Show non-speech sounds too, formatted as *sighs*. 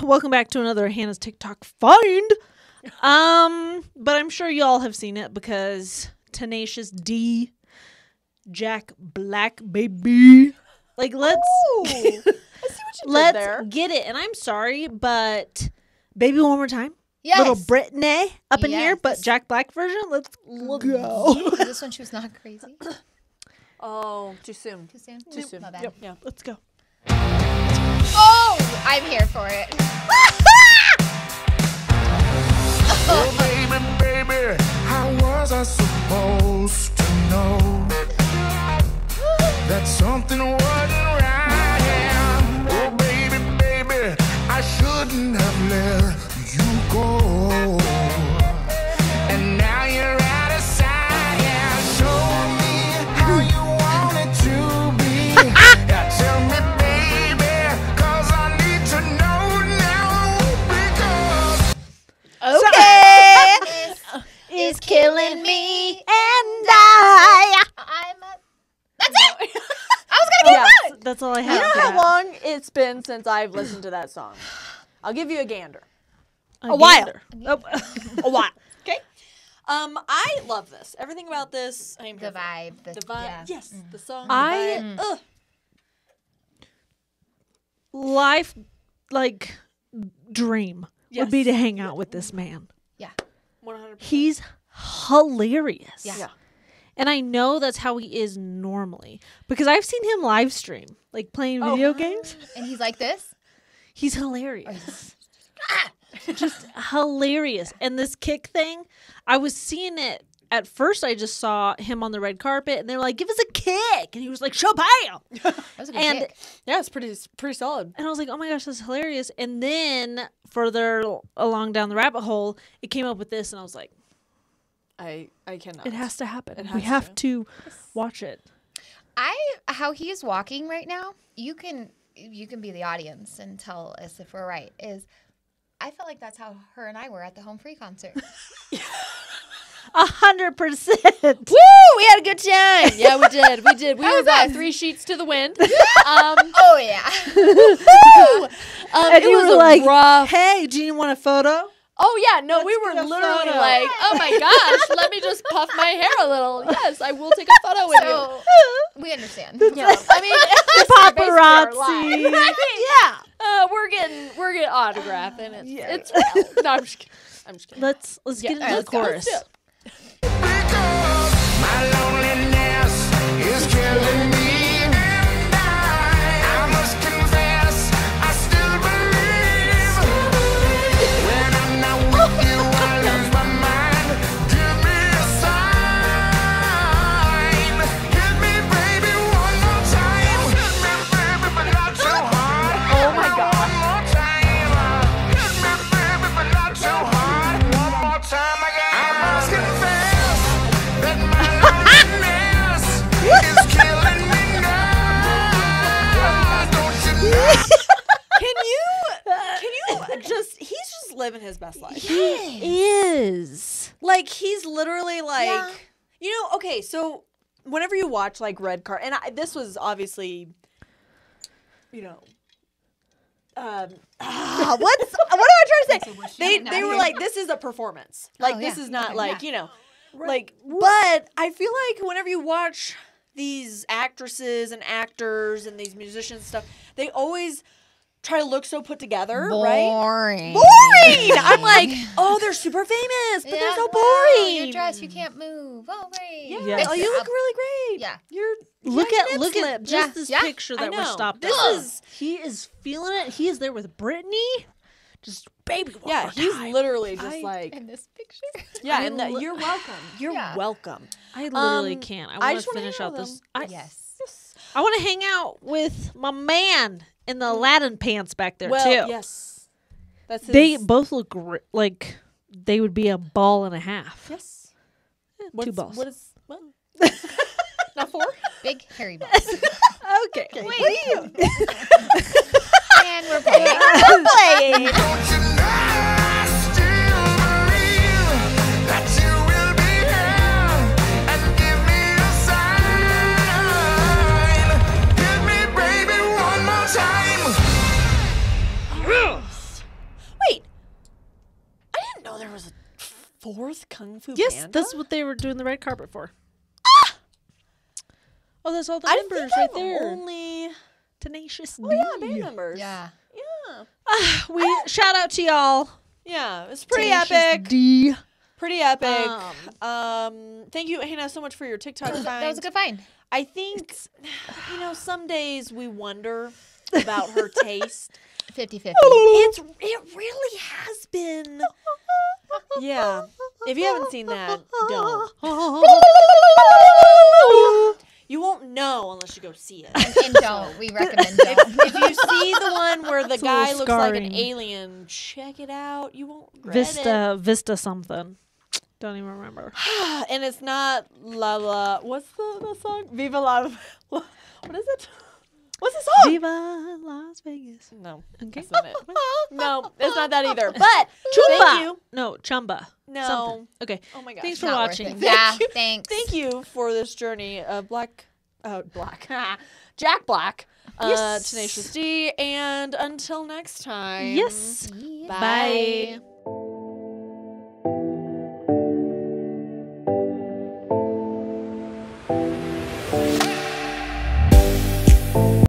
*laughs* welcome back to another Hannah's TikTok find. Um, but I'm sure y'all have seen it because Tenacious D, Jack Black, baby. Like let's Ooh, I see what you *laughs* let's did there. get it. And I'm sorry, but baby, one more time. Yes. Little Britney up in here, but Jack Black version. Let's go. Is *laughs* this one she was not crazy? *coughs* Oh, too soon. Too soon? Too soon. My bad. Yep. Yeah. Let's go. I'm here for it. Oh, baby, baby, how was I supposed to know that something wasn't right? Oh, baby, baby, I shouldn't have let you go. That's all I have. You have. know how that. long it's been since I've listened to that song? I'll give you a gander. A while. gander. *laughs* A while. Okay. Um, I love this. Everything about this. I'm The vibe. The, The vibe. yeah. Yes. The song. I- The vibe. Ugh. life like dream would be to hang out with this man. Yeah. 100%. He's hilarious. Yeah. Yeah. And I know that's how he is normally because I've seen him live stream, like playing Oh. video games. And he's like this. He's hilarious. just hilarious. And this kick thing, I was seeing it at first I just saw him on the red carpet and they're like, give us a kick. And he was like, Shabam. *laughs* That was a good And kick. Yeah, it's pretty pretty solid. And I was like, oh my gosh, that's hilarious. And then further along down the rabbit hole, it came up with this, and I was like, I I cannot. it has to happen. It we has have to watch it. I how he is walking right now. You can you can be the audience and tell us if we're right. Is I felt like that's how her and I were at the Home Free concert. *laughs* A hundred percent. Woo! We had a good time. Yeah, we did. We did. We were was about three sheets to the wind. *laughs* Um, oh yeah. *laughs* um, And it you was were like, rough. hey, do you want a photo? Oh yeah, no, we Let's were literally photo. like, oh my *laughs* gosh, let me just puff my hair a little. *laughs* Yes, I will take a photo with you. We understand. *laughs* Yeah, I mean, it's basically our Paparazzi. life. yeah. Uh, we're getting we're getting autograph and it's Yeah. it's real. No, I'm just kidding. I'm just kidding. Let's let's Yeah, get into alright, the let's go. Let's chorus. *laughs* Can you can you just he's just living his best life. He is. Like he's literally like Yeah. you know, okay, so whenever you watch like Red Car and I, this was obviously you know um, ah, *laughs* *laughs* what's what am I trying to say? They they were like this is a performance. Like this yeah. is not Okay, like, you know, like but I feel like whenever you watch these actresses and actors and these musicians and stuff, they always try to look so put together, right? Boring. boring. I'm *laughs* like, oh, they're super famous, but they're so wow, oh, Your boring. dress, you can't move. Oh great. yeah, Yes. oh, you look really great. Yeah. you're Look your at nip look at just Yeah, this yeah. picture that we're know. stopped This at. is- he is feeling it. He is there with Britney. Just baby. one Yeah, more he's time. literally just I- like, In this picture. *laughs* yeah, I and that, li- you're welcome. *sighs* You're Yeah. welcome. I literally Um, can't. I I want to wanna finish hang out out this. him. I, yes. I want to hang out with my man in the Aladdin pants back there well, too. yes, that's his, They both look gr- like they would be a ball and a half. yes. two balls. What is what? *laughs* Not four. Big hairy balls. *laughs* Okay and we're playing. *laughs* we're playing. Wait, I didn't know there was a fourth Kung Fu Yes, Panda? that's what they were doing the red carpet for. Ah! Oh, that's all the I members right I've there. Only Tenacious D. Oh yeah, band members. Yeah. Yeah. we shout out to y'all. Yeah, it's pretty Tenacious epic. D. Pretty epic. Um, Um, thank you, Hannah, so much for your TikTok find. That was a good find. I think, you know, some days we wonder about her *laughs* taste. 50 50. It's it really has been. *laughs* Yeah. If you haven't seen that, don't. *laughs* You unless you go see it. And *laughs* don't. We recommend don't. if you see the one where the It's guy little looks like an alien, check it out. You won't regret Vista, Vista something. Don't even remember. *sighs* And it's not La La. What's the, the song? Viva La. What is it? What's the song? Viva Las Vegas. No, Okay. that's not it. No, it's not that either. *laughs* But Chumba. thank you. No, Chumba. No. Something. Okay. Oh my gosh. Thanks for Not watching. it. Yeah, you. thanks. Thank you for this journey of Black, uh, Black, *laughs* Jack Black, uh, Yes. Tenacious D, and until next time. Yes. Bye. Bye.